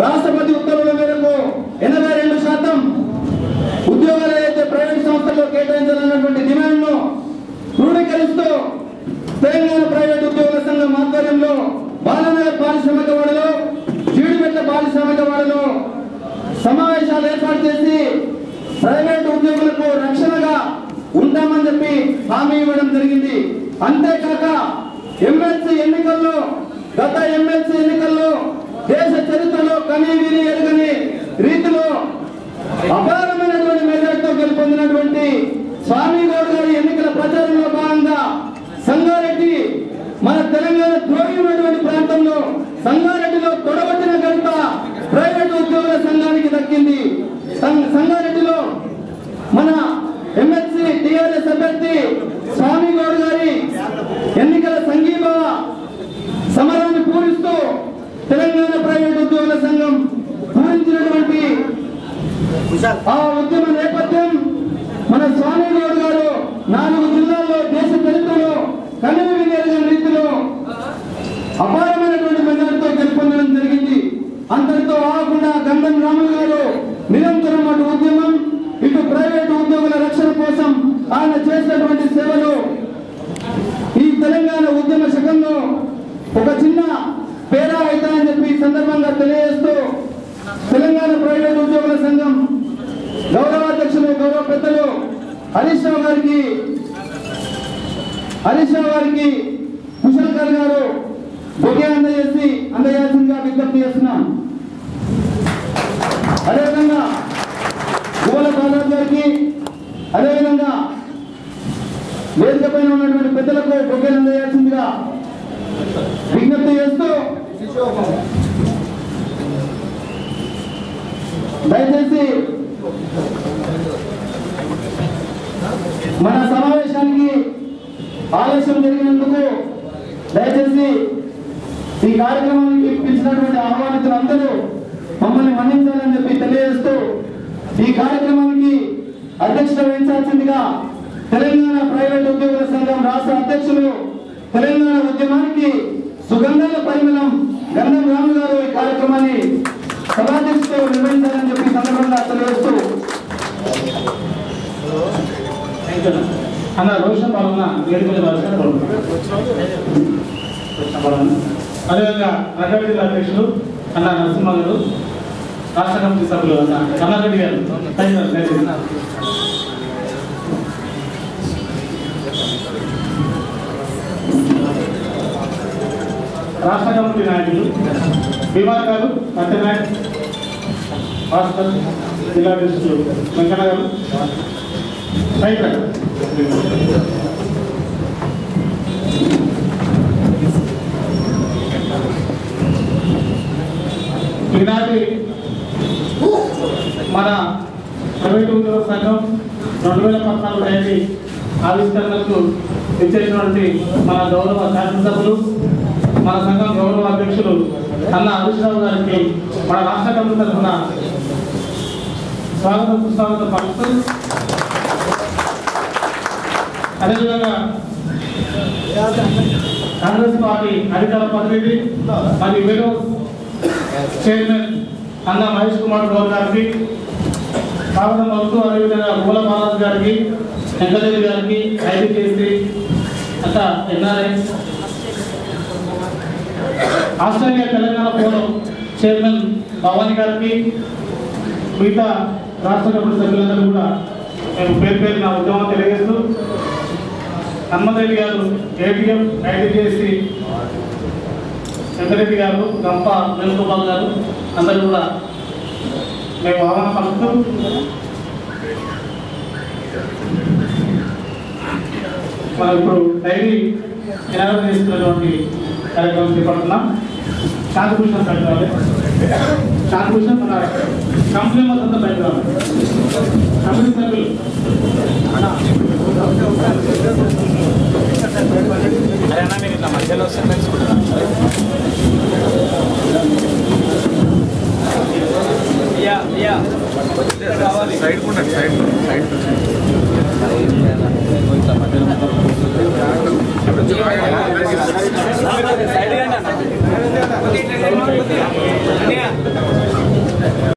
రాష్ట్రపతి ఉత్తర్వుల మేరకు ఎనభై రెండు శాతం ఉద్యోగాలు ఏదైతే ప్రైవేట్ సంస్థల్లో కేటాయించాలన్నటువంటి డిమాండ్ను క్రోడీకరిస్తూ తెలంగాణ ప్రైవేట్ ఉద్యోగుల సంఘం ఆధ్వర్యంలో బాలనగర్ పారిశ్రామిక వాడలో జీడిమెట్ల పారిశ్రామిక వాడలో సమావేశాలు ఏర్పాటు చేసి ప్రైవేట్ ఉద్యోగులకు రక్షణగా ఉంటామని చెప్పి హామీ ఇవ్వడం జరిగింది. అంతేకాక ఎమ్మెల్సీ ఎన్నికల్లో గత ఎమ్మెల్సీ ఎన్నికల్లో దేశ చరిత్రలో కనీ విని ఎరుగని రీతిలో అపారమైనటువంటి మెజార్టీతో గెలుపొందినటువంటి స్వామి గౌడ్ గారి ఎన్నికల ప్రచారంలో భాగంగా సంగారెడ్డి మన తెలంగాణ ద్రోహి ఉన్నటువంటి ప్రాంతంలో సంగారెడ్డిలో తొడగొట్టిన ఘనత ప్రైవేట్ ఉద్యోగుల సంఘానికి దక్కింది. సంగారెడ్డిలో మన ఎమ్మెల్సీ టిఆర్ఎస్ అభ్యర్థి స్వామి గౌడ్ గారి ఎన్నికల సంఘీభావ సమరాన్ని పూరిస్తూ తెలంగాణ ప్రైవేట్ ఉద్యోగుల సంఘం పూరించినటువంటి ఆ ఉద్యమ నేపథ్యం మన స్వామి గౌడ్ గారు నాలుగు జిల్లాల్లో దేశ చరిత్రలో కనులు అపారమైనటువంటి మెజార్టీతో గెలుపొందడం జరిగింది. అందరితో ఆగకుండా గంధం రాములు గారు నిరంతరం అటు ఉద్యమం ఇటు ప్రైవేటు ఉద్యోగుల రక్షణ కోసం ఆయన చేసినటువంటి సేవలు. ఈ తెలంగాణ ఉద్యమ శకంలో ఒక చిన్న పేరా అవుతాయని చెప్పి ఈ సందర్భంగా తెలియజేస్తూ తెలంగాణ ప్రైవేట్ ఉద్యోగుల సంఘం గౌరవాధ్యక్షులు గౌరవ పెద్దలు హరీష్ రావు గారికి హరీష్ రావు గారికి కుశల్ గారు గారు అందజేసి అందజేయాల్సిందిగా విజ్ఞప్తి చేస్తున్నాం. అదేవిధంగా గోల బాలాజీ గారికి అదేవిధంగా వేదిక పైన ఉన్నటువంటి పెద్దలకు బొకేలు అందజేయాల్సిందిగా విజ్ఞప్తి చేస్తూ దయచేసి మన సమావేశానికి ఆలస్యం జరిగినందుకు దయచేసి ఈ కార్యక్రమానికి పిలిచినటువంటి ఆహ్వానితులందరూ మమ్మల్ని మన్నించాలని చెప్పి తెలియజేస్తూ ఈ కార్యక్రమానికి అధ్యక్షత వహించాల్సిందిగా తెలంగాణ ప్రైవేట్ ఉద్యోగుల సంఘం రాష్ట్ర అధ్యక్షులు తెలంగాణ ఉద్యమానికి సుగంధాల పరిమళం గంధం రాము గారు ఈ కార్యక్రమాన్ని సభాధ్యక్షులు నిర్వహించాలని చెప్పి సందర్భంగా తెలియజేస్తూ. అన్న రోషన్ పాల్గొన్న వేడుకల పాల్గొన్న. అదేవిధంగా రంగారెడ్డి జిల్లా అధ్యక్షులు అన్న నరసింహ గారు రాష్ట్ర కమిటీ సభ్యులు అన్న కన్నారెడ్డి గారు. థాంక్యూ, రాష్ట్ర కమిటీ నాయకులు భీమా గారు సత్యనాయక్ భాస్కర్ జిల్లా అధ్యక్షులు వెంకన్న గారు థాంక్యూ. ఇరవై తొమ్మిదవ సంఘం రెండు వేల పద్నాలుగు డైరీ ఆవిష్కరణకు ఇచ్చేటువంటి మన గౌరవ శాసనసభ్యులు మన సంఘం గౌరవ అధ్యక్షులు అన్న హరీష్రావు గారికి మన రాష్ట్ర కమిటీ తరఫున స్వాగతం సుస్వాగతం పలుకుతూ. అదేవిధంగా కాంగ్రెస్ పార్టీ అధికార ప్రతినిధి మరియు మీరు చైర్మన్ అన్న మహేష్ కుమార్ గౌడ్ గారికి స్వాగతం పలుకుతూ అదేవిధంగా మూల మహారాజ్ గారికి వెంకటేవి గారికి ఐదు చేసి అంతా NRI Australia Telangana forum chairman Bhavani గారికి మిగతా రాష్ట్ర కమిటీ సభ్యులందరూ కూడా మేము పేరు పేరు నా ఉద్యమం తెలియజేస్తూ హనుమంతరెడ్డి గారు ఏటీఎం ఐడిజేసి వెంకటరెడ్డి గారు గంప వేణుగోపాల్ గారు అందరూ కూడా మేము ఆహ్వానం పలుకుతూ మనం ఇప్పుడు డైలీ ఎనాలిసిస్ చేస్తున్నటువంటి కార్యక్రమం చేపడుతున్నాం. శాంతిభూషణ్ పెట్టాలి రావాలి మన కంపెనీ మొత్తం బయట కంపెనీ సభ్యులు మధ్యలో ఉండండి కూడా that side.